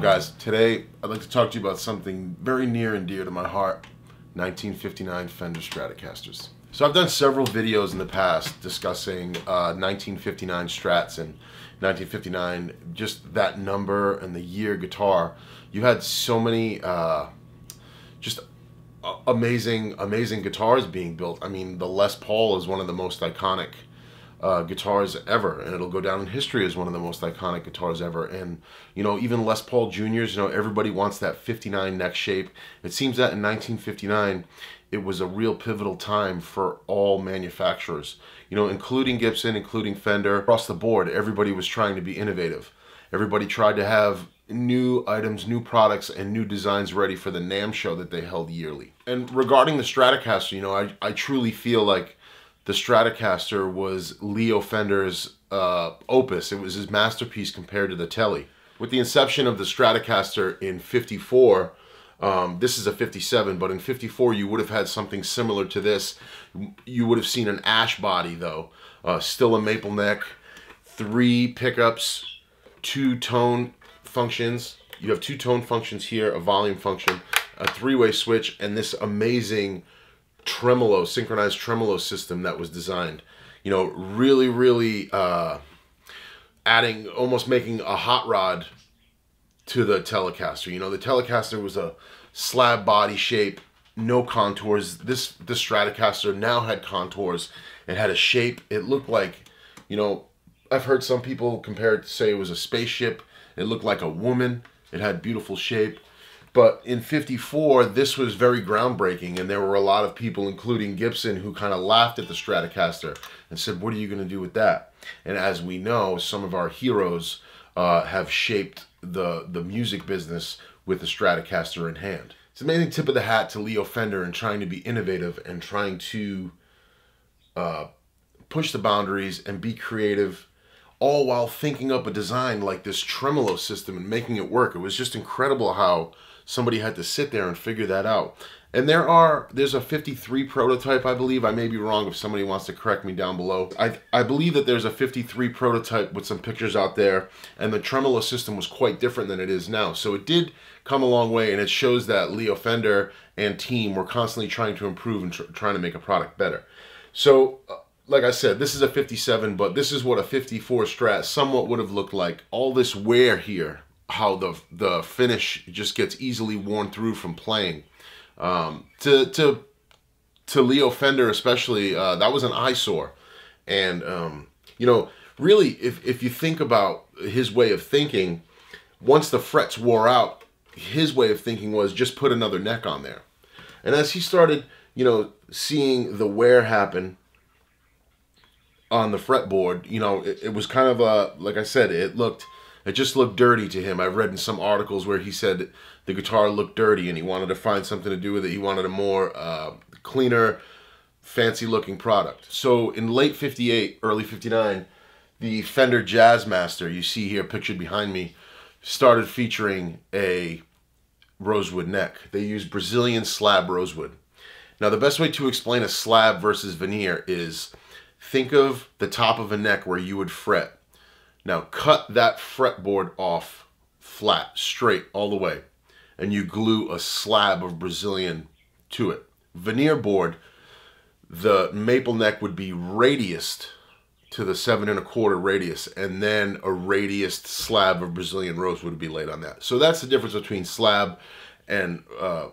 Guys? Today I'd like to talk to you about something very near and dear to my heart, 1959 Fender Stratocasters. So I've done several videos in the past discussing uh, 1959 Strats and 1959, just that number and the year guitar. You had so many uh, just amazing, amazing guitars being built. I mean, the Les Paul is one of the most iconic uh, guitars ever, and it'll go down in history as one of the most iconic guitars ever. And you know, even Les Paul Juniors, you know, everybody wants that 59 neck shape. It seems that in 1959, it was a real pivotal time for all manufacturers. You know, including Gibson, including Fender, across the board, everybody was trying to be innovative. Everybody tried to have new items, new products, and new designs ready for the NAMM show that they held yearly. And regarding the Stratocaster, you know, I, I truly feel like the Stratocaster was Leo Fender's uh, opus. It was his masterpiece compared to the Tele. With the inception of the Stratocaster in 54, um, this is a 57, but in 54 you would have had something similar to this. You would have seen an ash body though, uh, still a maple neck, three pickups, two tone functions. You have two tone functions here, a volume function, a three-way switch, and this amazing tremolo, synchronized tremolo system that was designed. You know, really, really uh, adding, almost making a hot rod to the Telecaster. You know, the Telecaster was a slab body shape, no contours. This this Stratocaster now had contours. It had a shape. It looked like, you know, I've heard some people compare it to say it was a spaceship. It looked like a woman. It had beautiful shape. But in 54, this was very groundbreaking, and there were a lot of people, including Gibson, who kind of laughed at the Stratocaster and said, what are you going to do with that? And as we know, some of our heroes uh, have shaped the, the music business with the Stratocaster in hand. It's amazing tip of the hat to Leo Fender and trying to be innovative and trying to uh, push the boundaries and be creative all while thinking up a design like this tremolo system and making it work. It was just incredible how somebody had to sit there and figure that out. And there are, there's a 53 prototype, I believe. I may be wrong if somebody wants to correct me down below. I, I believe that there's a 53 prototype with some pictures out there, and the tremolo system was quite different than it is now. So it did come a long way, and it shows that Leo Fender and team were constantly trying to improve and tr trying to make a product better. So, uh, like I said, this is a 57, but this is what a 54 Strat somewhat would have looked like. All this wear here, how the the finish just gets easily worn through from playing. Um, to to to Leo Fender especially, uh, that was an eyesore, and um, you know, really, if if you think about his way of thinking, once the frets wore out, his way of thinking was just put another neck on there, and as he started, you know, seeing the wear happen on the fretboard, you know, it, it was kind of a like I said, it looked it just looked dirty to him. I've read in some articles where he said the guitar looked dirty and he wanted to find something to do with it. He wanted a more uh, cleaner, fancy looking product. So in late 58, early 59, the Fender Jazzmaster, you see here pictured behind me, started featuring a rosewood neck. They used Brazilian slab rosewood. Now the best way to explain a slab versus veneer is think of the top of a neck where you would fret now cut that fretboard off flat, straight, all the way, and you glue a slab of Brazilian to it. Veneer board, the maple neck would be radiused to the seven and a quarter radius, and then a radiused slab of Brazilian rose would be laid on that. So that's the difference between slab and uh,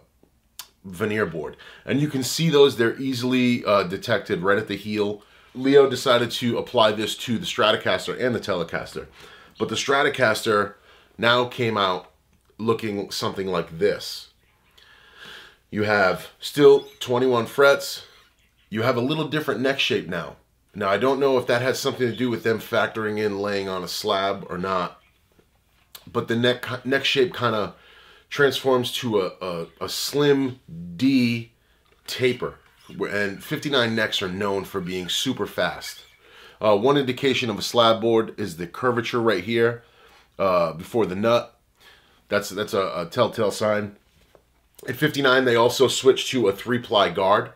veneer board. And you can see those, they're easily uh, detected right at the heel Leo decided to apply this to the Stratocaster and the Telecaster. But the Stratocaster now came out looking something like this. You have still 21 frets. You have a little different neck shape now. Now, I don't know if that has something to do with them factoring in laying on a slab or not. But the neck, neck shape kind of transforms to a, a, a slim D taper and 59 necks are known for being super fast. Uh, one indication of a slab board is the curvature right here uh, before the nut. That's that's a, a, telltale sign. At 59, they also switched to a three-ply guard,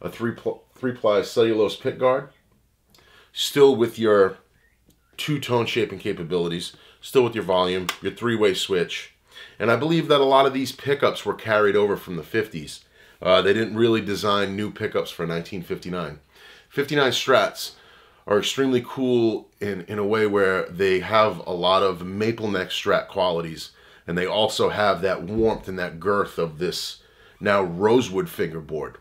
a three-ply nitrocellulose pick guard, still with your two-tone shaping capabilities. still with your volume, your three-way switch. And I believe that a lot of these pickups were carried over from the 50s. Uh, they didn't really design new pickups for 1959. 59 Strats are extremely cool in, in a way where they have a lot of maple neck Strat qualities. And they also have that warmth and that girth of this now rosewood fingerboard.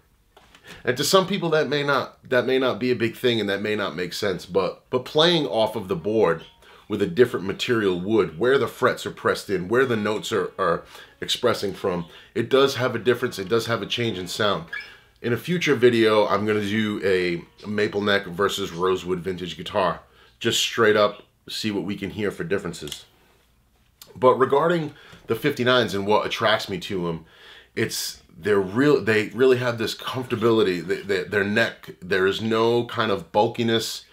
And to some people that may not that may not be a big thing and that may not make sense, but but playing off of the board with a different material wood, where the frets are pressed in, where the notes are, are expressing from, it does have a difference, it does have a change in sound. In a future video, I'm gonna do a maple neck versus rosewood vintage guitar. Just straight up see what we can hear for differences. But regarding the 59s and what attracts me to them, it's they're real they really have this comfortability they, they, their neck there is no kind of bulkiness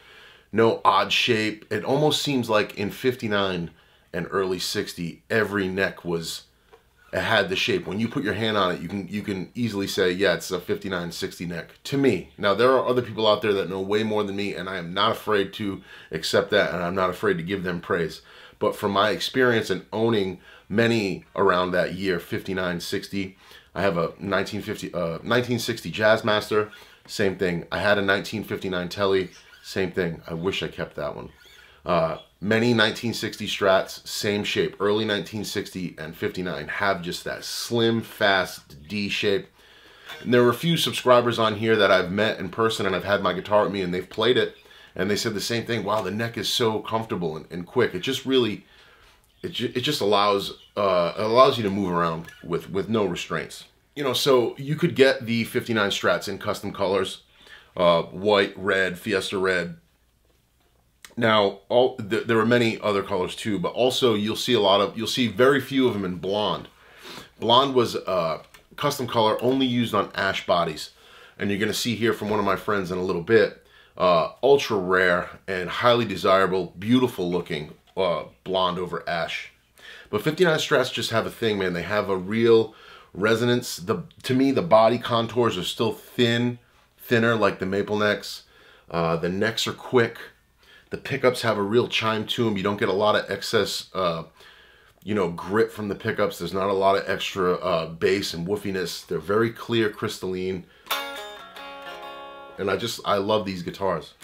no odd shape. It almost seems like in 59 and early 60 every neck was had the shape. When you put your hand on it you can you can easily say yeah it's a 59 60 neck to me. Now there are other people out there that know way more than me and i am not afraid to accept that and i'm not afraid to give them praise. But from my experience and owning many around that year 59 60 I have a 1950, uh, 1960 Jazzmaster, same thing. I had a 1959 Tele, same thing. I wish I kept that one. Uh, many 1960 Strats, same shape. Early 1960 and 59 have just that slim, fast D shape. And there were a few subscribers on here that I've met in person and I've had my guitar with me and they've played it and they said the same thing. Wow, the neck is so comfortable and, and quick. It just really it, ju it just allows uh, it allows you to move around with with no restraints. You know, so you could get the 59 Strats in custom colors, uh, white, red, Fiesta red. Now, all th there are many other colors too, but also you'll see a lot of you'll see very few of them in blonde. Blonde was a uh, custom color only used on ash bodies, and you're gonna see here from one of my friends in a little bit. Uh, ultra rare and highly desirable, beautiful looking uh, blonde over ash. But 59 Strats just have a thing, man. They have a real resonance. The To me, the body contours are still thin, thinner like the maple necks. Uh, the necks are quick. The pickups have a real chime to them. You don't get a lot of excess, uh, you know, grit from the pickups. There's not a lot of extra uh, bass and woofiness. They're very clear, crystalline. And I just, I love these guitars.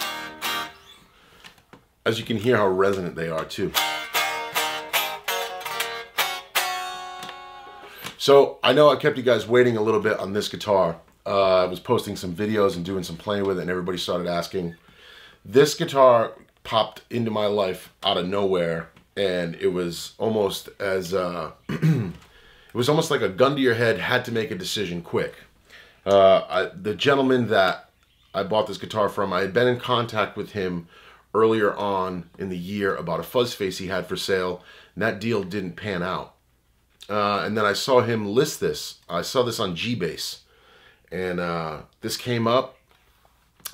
As you can hear how resonant they are too. So I know I kept you guys waiting a little bit on this guitar. Uh, I was posting some videos and doing some playing with it and everybody started asking. This guitar popped into my life out of nowhere and it was almost as, uh, it was almost like a gun to your head, had to make a decision quick. Uh, I, the gentleman that I bought this guitar from, I had been in contact with him earlier on in the year about a fuzz face he had for sale, and that deal didn't pan out. Uh, and then I saw him list this. I saw this on G-Base, and uh, this came up.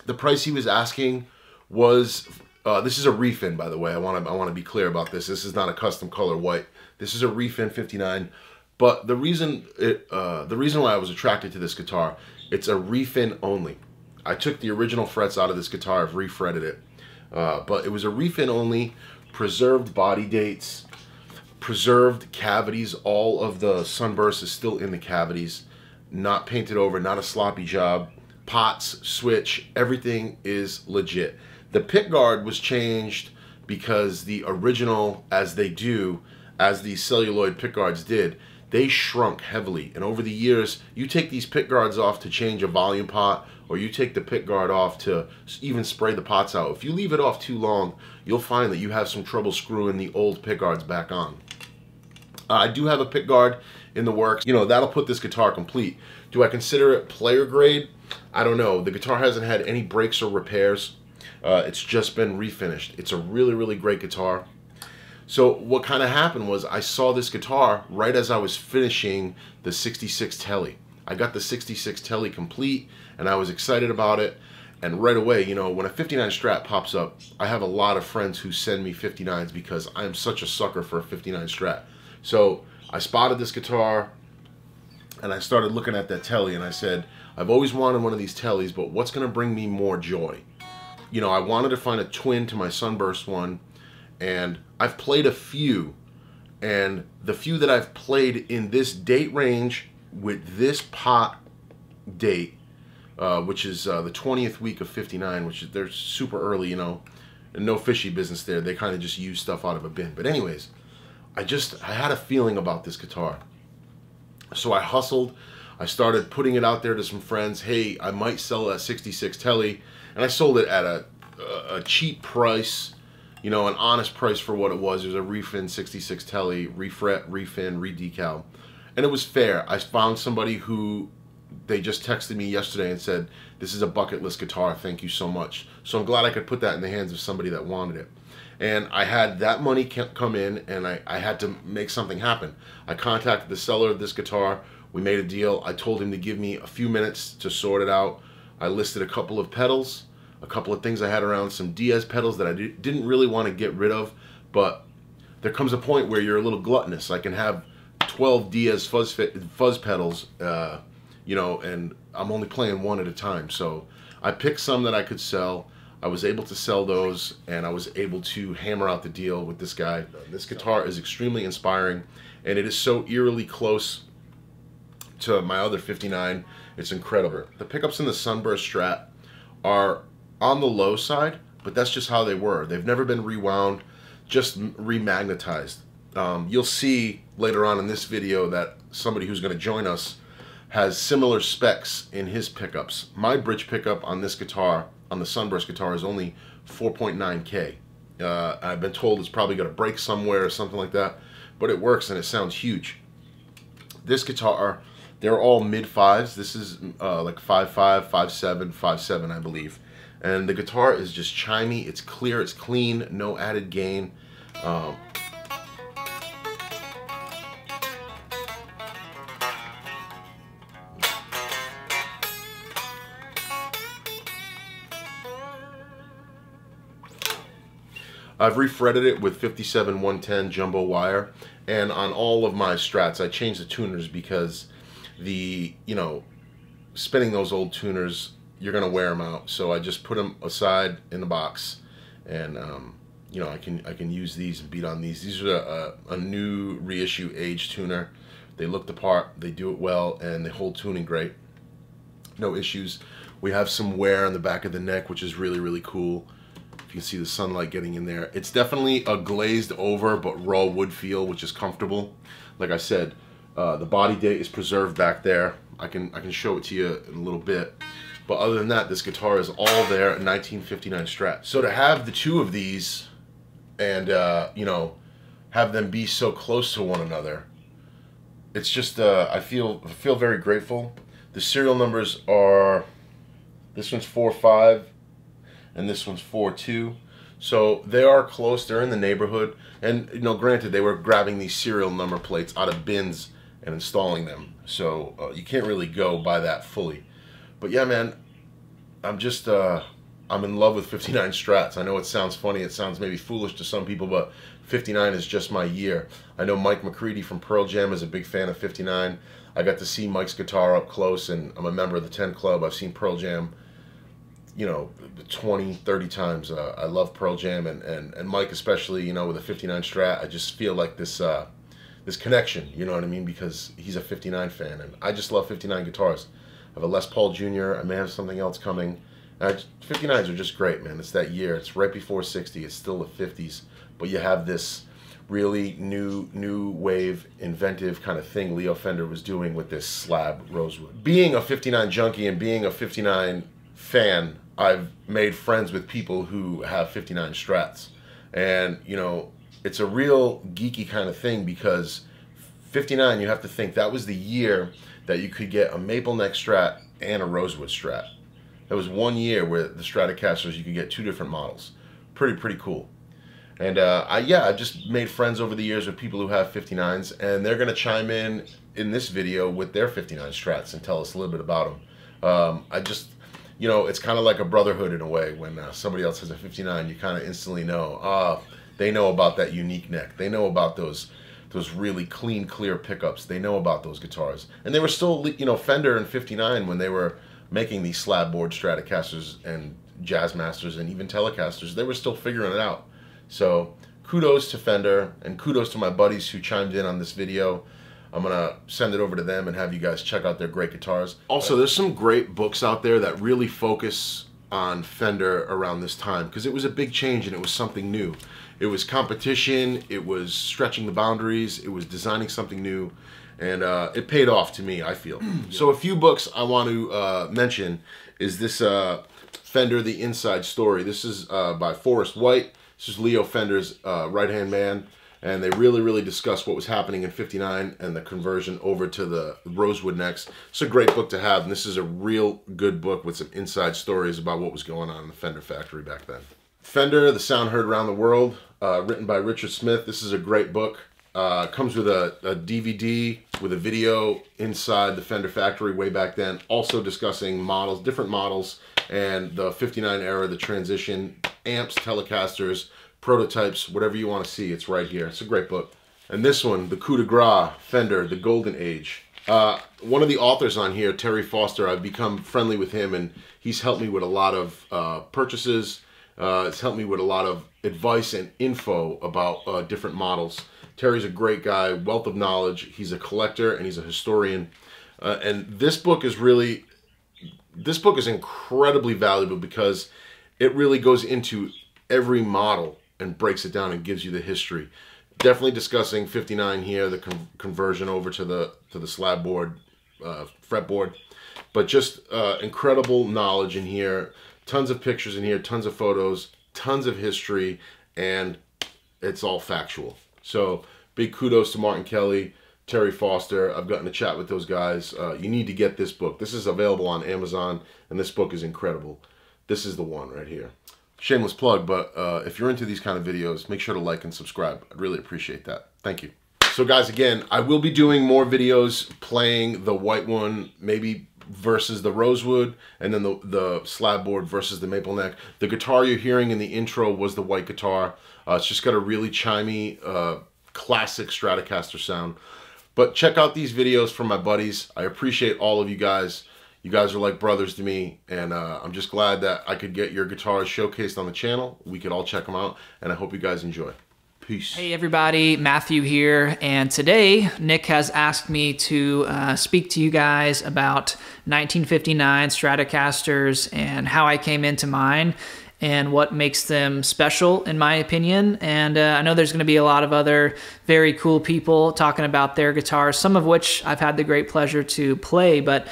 The price he was asking was uh, this is a refin, by the way. I want to I want to be clear about this. This is not a custom color white. This is a refin 59. But the reason it uh, the reason why I was attracted to this guitar, it's a refin only. I took the original frets out of this guitar. I've refretted it, uh, but it was a refin only, preserved body dates preserved cavities. All of the sunburst is still in the cavities, not painted over, not a sloppy job. Pots, switch, everything is legit. The pick guard was changed because the original, as they do, as the celluloid pick guards did, they shrunk heavily. And over the years, you take these pick guards off to change a volume pot, or you take the pick guard off to even spray the pots out. If you leave it off too long, you'll find that you have some trouble screwing the old pick guards back on. Uh, I do have a pick guard in the works. You know, that'll put this guitar complete. Do I consider it player grade? I don't know. The guitar hasn't had any breaks or repairs. Uh, it's just been refinished. It's a really, really great guitar. So what kind of happened was I saw this guitar right as I was finishing the 66 Tele. I got the 66 Tele complete and I was excited about it. And right away, you know, when a 59 Strat pops up, I have a lot of friends who send me 59s because I am such a sucker for a 59 Strat. So I spotted this guitar and I started looking at that Tele and I said, I've always wanted one of these Teles, but what's going to bring me more joy? You know, I wanted to find a twin to my Sunburst one and I've played a few, and the few that I've played in this date range with this pot date, uh, which is uh, the 20th week of 59, which is they're super early, you know, and no fishy business there. They kind of just use stuff out of a bin. But anyways, I just I had a feeling about this guitar, so I hustled. I started putting it out there to some friends. Hey, I might sell a 66 Tele, and I sold it at a a cheap price, you know, an honest price for what it was. It was a refin 66 Tele, refret, refin, redecal, and it was fair. I found somebody who they just texted me yesterday and said, "This is a bucket list guitar. Thank you so much." So I'm glad I could put that in the hands of somebody that wanted it. And I had that money come in, and I, I had to make something happen. I contacted the seller of this guitar. We made a deal. I told him to give me a few minutes to sort it out. I listed a couple of pedals a couple of things I had around, some Diaz pedals that I didn't really want to get rid of, but there comes a point where you're a little gluttonous. I can have 12 Diaz fuzz, fuzz pedals, uh, you know, and I'm only playing one at a time. So I picked some that I could sell. I was able to sell those and I was able to hammer out the deal with this guy. This guitar is extremely inspiring and it is so eerily close to my other 59. It's incredible. The pickups in the Sunburst Strat are on the low side, but that's just how they were. They've never been rewound, just remagnetized. Um, you'll see later on in this video that somebody who's going to join us has similar specs in his pickups. My bridge pickup on this guitar, on the Sunburst guitar, is only 4.9K. Uh, I've been told it's probably going to break somewhere or something like that, but it works and it sounds huge. This guitar, they're all mid fives. This is uh, like 5.5, 5.7, 5.7, I believe and the guitar is just chimey it's clear it's clean no added gain um, I've refretted it with 57 110 jumbo wire and on all of my strats I changed the tuners because the you know spinning those old tuners you're gonna wear them out. So I just put them aside in the box, and um, you know I can I can use these and beat on these. These are a, a new reissue age tuner. They look the part, they do it well, and they hold tuning great. No issues. We have some wear on the back of the neck, which is really really cool. Can see the sunlight getting in there, it's definitely a glazed over but raw wood feel, which is comfortable. Like I said, uh, the body date is preserved back there. I can I can show it to you in a little bit. But other than that, this guitar is all there 1959 Strat. So to have the two of these and, uh, you know, have them be so close to one another, it's just, uh, I feel feel very grateful. The serial numbers are, this one's 4-5 and this one's 4-2. So they are close, they're in the neighborhood. And, you know, granted, they were grabbing these serial number plates out of bins and installing them. So uh, you can't really go by that fully. But yeah, man, I'm just uh, I'm in love with 59 Strats. I know it sounds funny, it sounds maybe foolish to some people, but 59 is just my year. I know Mike McCready from Pearl Jam is a big fan of 59. I got to see Mike's guitar up close, and I'm a member of the 10 Club. I've seen Pearl Jam, you know, 20, 30 times. Uh, I love Pearl Jam, and, and, and Mike especially, you know, with a 59 Strat. I just feel like this uh, this connection, you know what I mean? Because he's a 59 fan, and I just love 59 guitars. I have a Les Paul Jr. I may have something else coming. Uh, 59s are just great, man. It's that year. It's right before 60. It's still the 50s, but you have this really new new wave inventive kind of thing Leo Fender was doing with this slab rosewood. Being a 59 junkie and being a 59 fan, I've made friends with people who have 59 strats. And, you know, it's a real geeky kind of thing because 59 you have to think that was the year that you could get a maple neck strat and a rosewood strat. That was one year where the Stratocasters you could get two different models. Pretty pretty cool. And uh, I yeah, I've just made friends over the years with people who have 59s, and they're gonna chime in in this video with their 59 strats and tell us a little bit about them. Um, I just you know, it's kind of like a brotherhood in a way. When uh, somebody else has a 59, you kind of instantly know, ah, they know about that unique neck. They know about those those really clean, clear pickups. They know about those guitars. And they were still, you know, Fender in 59 when they were making these slab board Stratocasters and Jazzmasters and even Telecasters, they were still figuring it out. So kudos to Fender and kudos to my buddies who chimed in on this video. I'm gonna send it over to them and have you guys check out their great guitars. Also, there's some great books out there that really focus on Fender around this time because it was a big change and it was something new. It was competition, it was stretching the boundaries, it was designing something new, and uh, it paid off to me, I feel. So a few books I want to uh, mention is this uh, Fender The Inside Story. This is uh, by Forrest White. This is Leo Fender's uh, right-hand man and they really, really discuss what was happening in 59 and the conversion over to the Rosewood necks. It's a great book to have, and this is a real good book with some inside stories about what was going on in the Fender factory back then. Fender, The Sound Heard Around the World, uh, written by Richard Smith. This is a great book. Uh, comes with a, a, DVD with a video inside the Fender factory way back then, also discussing models, different models, and the 59 era, the transition, amps, Telecasters, prototypes, whatever you want to see, it's right here. It's a great book. And this one, the coup de grace, Fender, the golden age. Uh, one of the authors on here, Terry Foster, I've become friendly with him and he's helped me with a lot of uh, purchases. Uh, it's helped me with a lot of advice and info about uh, different models. Terry's a great guy, wealth of knowledge. He's a collector and he's a historian. Uh, and this book is really, this book is incredibly valuable because it really goes into every model and breaks it down and gives you the history. Definitely discussing 59 here, the con conversion over to the to the slab board, uh, fretboard, but just uh, incredible knowledge in here. Tons of pictures in here, tons of photos, tons of history, and it's all factual. So big kudos to Martin Kelly, Terry Foster. I've gotten to chat with those guys. Uh, you need to get this book. This is available on Amazon, and this book is incredible. This is the one right here shameless plug, but uh, if you're into these kind of videos, make sure to like and subscribe. I'd really appreciate that. Thank you. So guys, again, I will be doing more videos playing the white one, maybe versus the rosewood, and then the, the slab board versus the maple neck. The guitar you're hearing in the intro was the white guitar. Uh, it's just got a really chimey, uh, classic Stratocaster sound. But check out these videos from my buddies. I appreciate all of you guys. You guys are like brothers to me, and uh, I'm just glad that I could get your guitars showcased on the channel. We could all check them out, and I hope you guys enjoy. Peace. Hey everybody, Matthew here, and today Nick has asked me to uh, speak to you guys about 1959 Stratocasters and how I came into mine and what makes them special, in my opinion. And uh, I know there's going to be a lot of other very cool people talking about their guitars, some of which I've had the great pleasure to play, but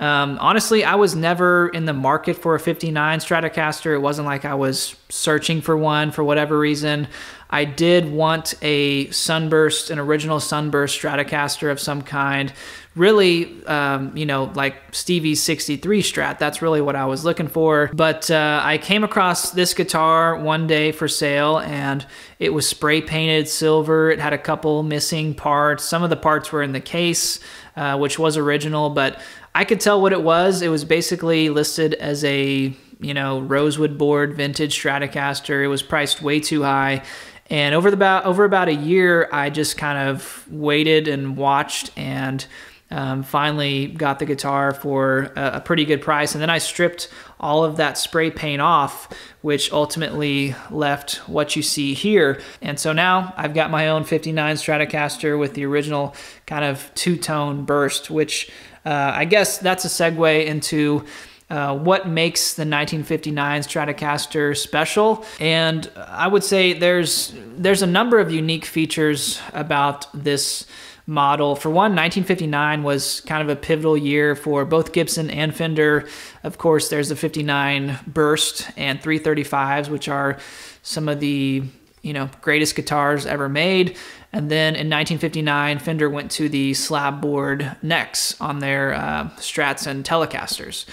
um, honestly, I was never in the market for a 59 Stratocaster. It wasn't like I was searching for one for whatever reason. I did want a Sunburst, an original Sunburst Stratocaster of some kind. Really, um, you know, like Stevie's 63 Strat. That's really what I was looking for. But uh, I came across this guitar one day for sale and it was spray painted silver. It had a couple missing parts. Some of the parts were in the case, uh, which was original, but I could tell what it was. It was basically listed as a, you know, rosewood board vintage Stratocaster. It was priced way too high. And over the about over about a year, I just kind of waited and watched and um, finally got the guitar for a, a, pretty good price. And then I stripped all of that spray paint off, which ultimately left what you see here. And so now I've got my own 59 Stratocaster with the original kind of two-tone burst, which uh, I guess that's a segue into uh, what makes the 1959 Stratocaster special. And I would say there's there's a number of unique features about this model. For one, 1959 was kind of a pivotal year for both Gibson and Fender. Of course, there's the 59 Burst and 335s, which are some of the you know greatest guitars ever made. And then in 1959, Fender went to the slab board necks on their uh, Strats and Telecasters.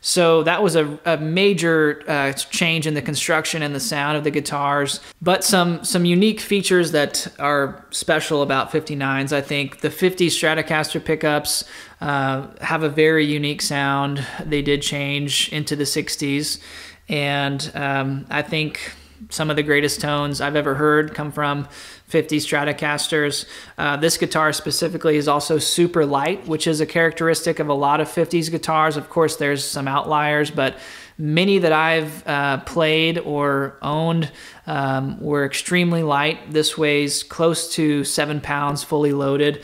So that was a, a major uh, change in the construction and the sound of the guitars. But some some unique features that are special about 59s, I think the 50 Stratocaster pickups uh, have a very unique sound. They did change into the 60s, and um, I think some of the greatest tones I've ever heard come from 50 Stratocasters. Uh, this guitar specifically is also super light, which is a characteristic of a lot of 50s guitars. Of course, there's some outliers, but many that I've uh, played or owned um, were extremely light. This weighs close to seven pounds fully loaded.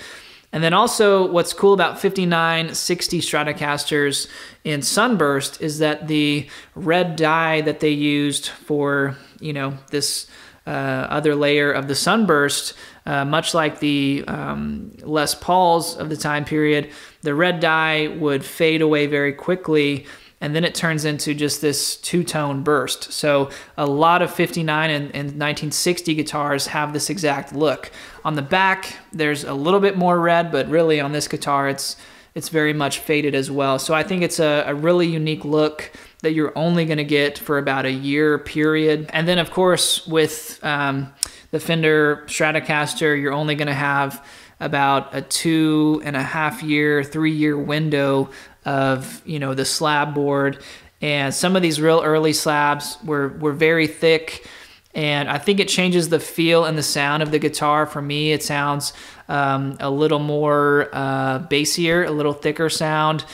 And then also what's cool about 5960 Stratocasters in Sunburst is that the red dye that they used for, you know, this uh, other layer of the Sunburst, uh, much like the um, Les Pauls of the time period, the red dye would fade away very quickly and then it turns into just this two-tone burst. So a lot of 59 and, and 1960 guitars have this exact look. On the back, there's a little bit more red, but really on this guitar, it's it's very much faded as well. So I think it's a, a really unique look that you're only going to get for about a year period. And then of course with um, the Fender Stratocaster, you're only going to have about a two and a half year, three year window of you know the slab board and some of these real early slabs were were very thick and I think it changes the feel and the sound of the guitar. For me, it sounds um, a little more uh, bassier, a little thicker sound,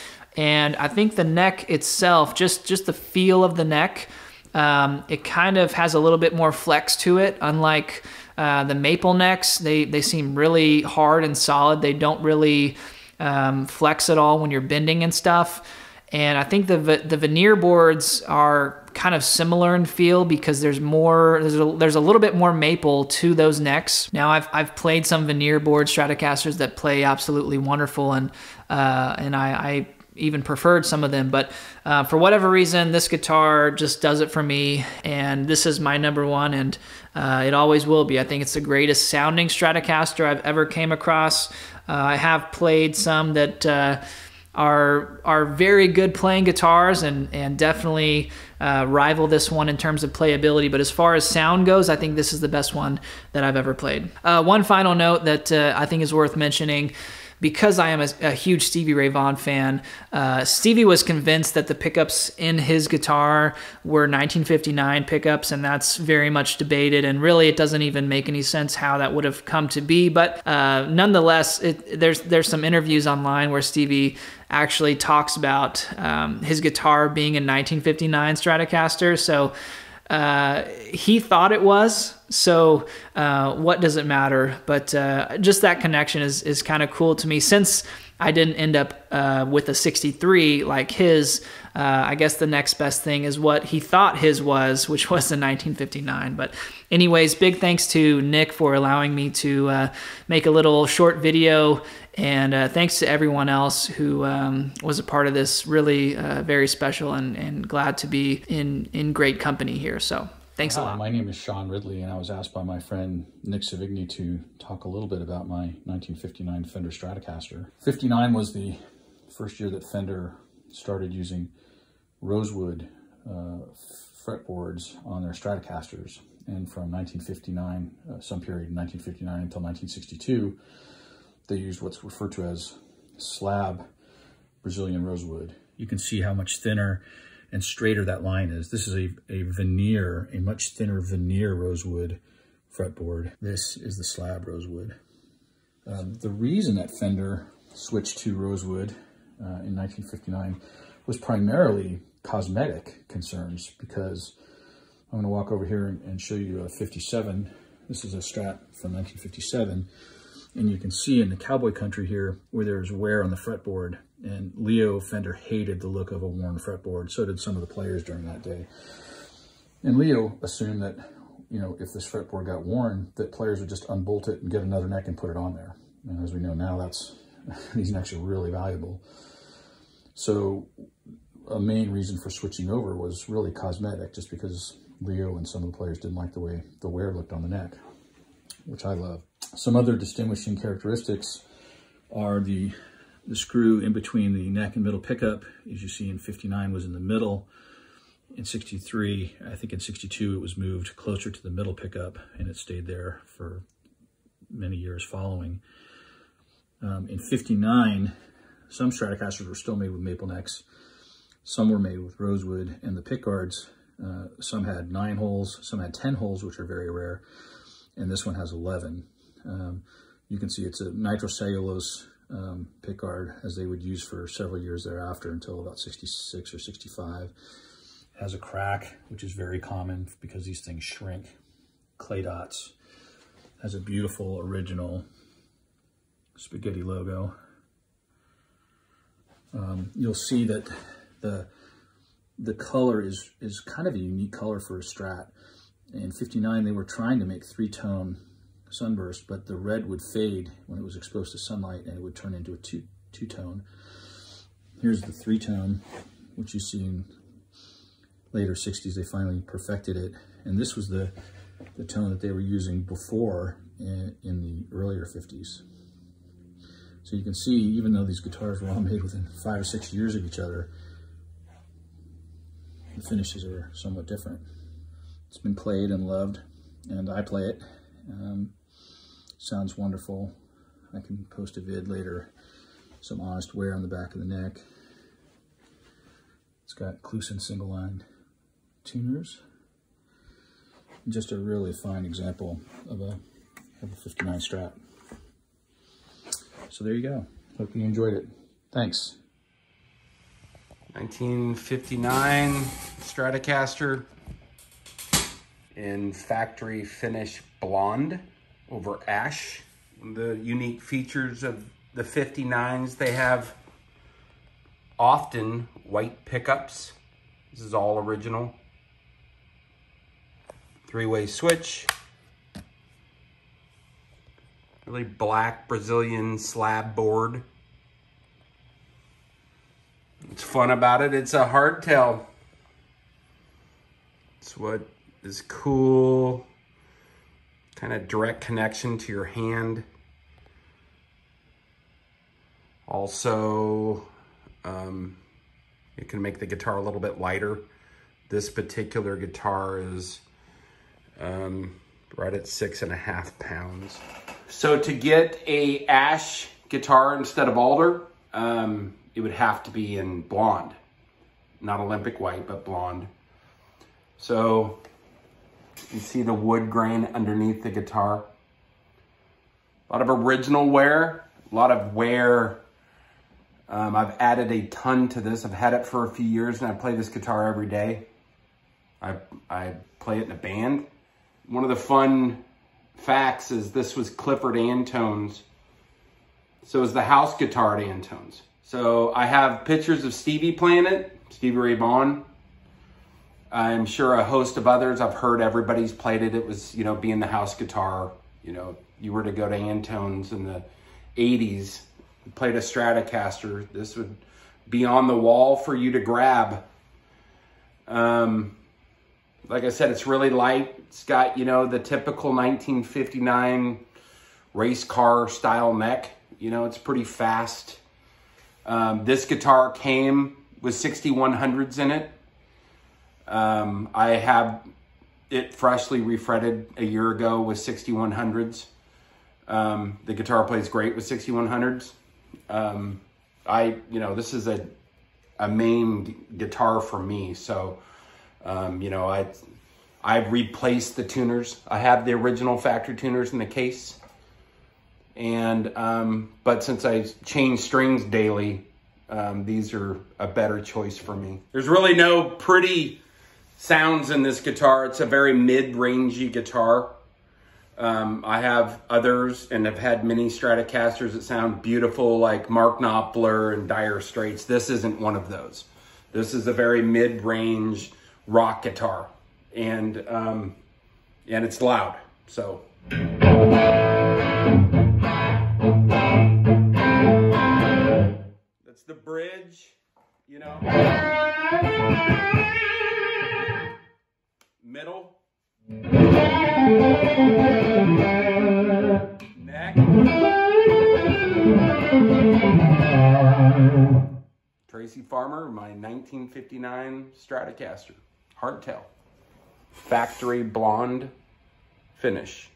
and I think the neck itself, just just the feel of the neck, um, it kind of has a little bit more flex to it. Unlike uh, the maple necks, they they seem really hard and solid. They don't really um, flex at all when you're bending and stuff. And I think the the veneer boards are kind of similar in feel because there's more there's a, there's a little bit more maple to those necks. Now I've I've played some veneer board Stratocasters that play absolutely wonderful and uh, and I, I even preferred some of them, but uh, for whatever reason, this guitar just does it for me, and this is my number one, and uh, it always will be. I think it's the greatest sounding Stratocaster I've ever came across. Uh, I have played some that uh, are are very good playing guitars and and definitely uh, rival this one in terms of playability. But as far as sound goes, I think this is the best one that I've ever played. Uh, one final note that I think is worth mentioning because I am a, a huge Stevie Ray Vaughan fan, uh, Stevie was convinced that the pickups in his guitar were 1959 pickups, and that's very much debated. And really, it doesn't even make any sense how that would have come to be. But uh, nonetheless, it, there's there's some interviews online where Stevie actually talks about um, his guitar being a 1959 Stratocaster. So uh, he thought it was. So uh, what does it matter? But uh, just that connection is is kind of cool to me. Since I didn't end up uh, with a 63 like his, uh, I guess the next best thing is what he thought his was, which was the 1959. But anyways, big thanks to Nick for allowing me to uh, make a little short video and uh, thanks to everyone else who um, was a part of this. Really uh, very special and, and glad to be in, in great company here. So thanks Hi, a lot. My name is Sean Ridley, and I was asked by my friend Nick Sevigny to talk a little bit about my 1959 Fender Stratocaster. 59 was the first year that Fender started using rosewood uh, fretboards on their Stratocasters. And from 1959, uh, some period in 1959 until 1962, they used what's referred to as slab Brazilian rosewood. You can see how much thinner and straighter that line is. This is a, a veneer, a much thinner veneer rosewood fretboard. This is the slab rosewood. Um, the reason that Fender switched to rosewood uh, in 1959 was primarily cosmetic concerns because I'm going to walk over here and, show you a 57. This is a Strat from 1957 and you can see in the cowboy country here where there's wear on the fretboard. And Leo Fender hated the look of a worn fretboard. So did some of the players during that day. And Leo assumed that, you know, if this fretboard got worn, that players would just unbolt it and get another neck and put it on there. And as we know now, that's these necks are really valuable. So a main reason for switching over was really cosmetic, just because Leo and some of the players didn't like the way the wear looked on the neck, which I love. Some other distinguishing characteristics are the, the screw in between the neck and middle pickup. As you see in 59 was in the middle. In 63, I think in 62, it was moved closer to the middle pickup and it stayed there for many years following. Um, in 59, some Stratocasters were still made with maple necks. Some were made with rosewood and the pickguards Uh, some had nine holes, some had 10 holes, which are very rare, and this one has 11. Um, you can see it's a nitrocellulose um, pickguard as they would use for several years thereafter until about 66 or 65. It has a crack, which is very common because these things shrink. Clay dots. Has a beautiful original spaghetti logo. Um, you'll see that the the color is is kind of a unique color for a Strat. In 59, they were trying to make three-tone sunburst, but the red would fade when it was exposed to sunlight and it would turn into a two, two-tone. Here's the three-tone, which you see in later 60s, they finally perfected it. And this was the, the tone that they were using before in, in the earlier 50s. So you can see, even though these guitars were all made within five or six years of each other, the finishes are somewhat different. It's been played and loved, and I play it. Um, sounds wonderful. I can post a vid later. Some honest wear on the back of the neck. It's got Kluson single line tuners. Just a really fine example of a, of a 59 Strat. So there you go. Hope you enjoyed it. Thanks. 1959 Stratocaster in factory finish blonde over ash. The unique features of the 59s, they have often white pickups. This is all original. Three-way switch. Really black Brazilian slab board. What's fun about it, it's a hardtail. It's what is cool. Kind of direct connection to your hand. Also, um, it can make the guitar a little bit lighter. This particular guitar is um, right at six and a half pounds. So to get a ash guitar instead of alder, um, it would have to be in blonde. Not Olympic white, but blonde. So you see the wood grain underneath the guitar. A lot of original wear, a lot of wear. Um, I've added a ton to this. I've had it for a few years and I play this guitar every day. I, I play it in a band. One of the fun facts is this was Clifford Antone's. So it was the house guitar at Antone's. So I have pictures of Stevie playing it, Stevie Ray Vaughan. I'm sure a host of others. I've heard everybody's played it. It was, you know, being the house guitar. You know, you were to go to Antone's in the 80s, played a Stratocaster. This would be on the wall for you to grab. Um, like I said, it's really light. It's got, you know, the typical 1959 race car style neck. You know, it's pretty fast. Um, this guitar came with 6100s in it. Um, I have it freshly refretted a year ago with 6100s. Um, the guitar plays great with 6100s. Um, I, you know, this is a, a main guitar for me. So, um, you know, I, I've replaced the tuners. I have the original factory tuners in the case. And, um, but since I change strings daily, um, these are a better choice for me. There's really no pretty sounds in this guitar. It's a very mid-rangey guitar. Um, I have others and have had many Stratocasters that sound beautiful like Mark Knopfler and Dire Straits. This isn't one of those. This is a very mid-range rock guitar and um, and it's loud. So. The bridge, you know. Middle. Neck. Tracy Farmer, my 1959 Stratocaster. Hardtail. Factory blonde finish.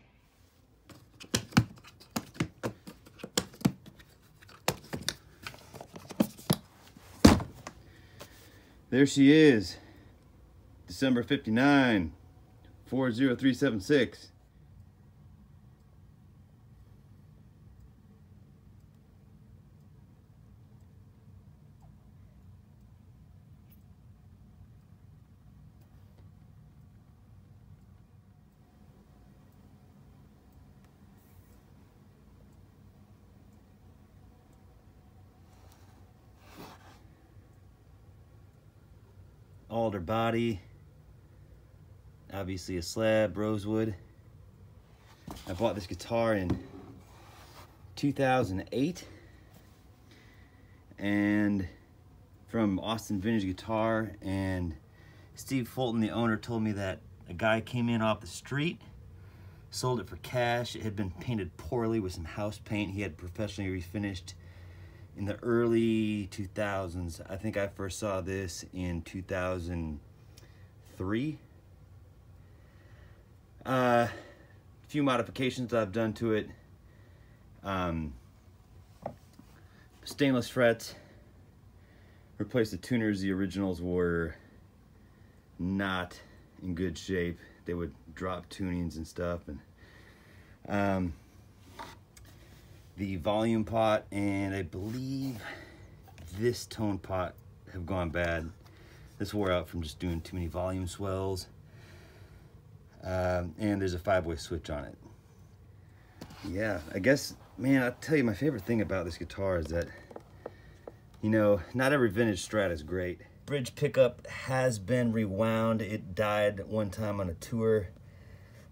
There she is. December 59, 40376. alder body, obviously a slab, rosewood. I bought this guitar in 2008 and from Austin Vintage Guitar and Steve Fulton, the owner, told me that a guy came in off the street, sold it for cash. It had been painted poorly with some house paint. He had professionally refinished in the early 2000s. I think I first saw this in 2003. Uh, a few modifications I've done to it. Um, stainless frets. Replaced the tuners. The originals were not in good shape. They would drop tunings and stuff. And um, the volume pot and I believe this tone pot have gone bad. This wore out from just doing too many volume swells. Um, and there's a five-way switch on it. Yeah, I guess, man, I'll tell you my favorite thing about this guitar is that, you know, not every vintage Strat is great. Bridge pickup has been rewound. It died one time on a tour.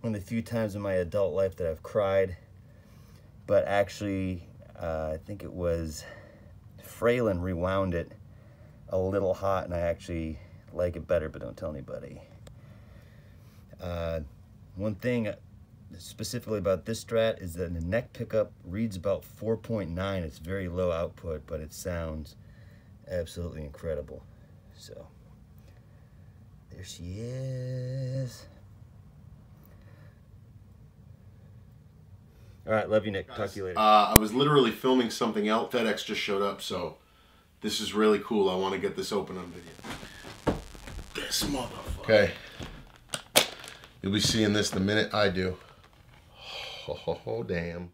One of the few times in my adult life that I've cried but actually uh, I think it was Fralin rewound it a little hot and I actually like it better but don't tell anybody. Uh, one thing specifically about this Strat is that the neck pickup reads about 4.9. It's very low output but it sounds absolutely incredible. So there she is. All right, love you, Nik. Talk to you later. Uh, I was literally filming something else. FedEx just showed up, so this is really cool. I want to get this open on video. This motherfucker. Okay. You'll be seeing this the minute I do. Oh, damn.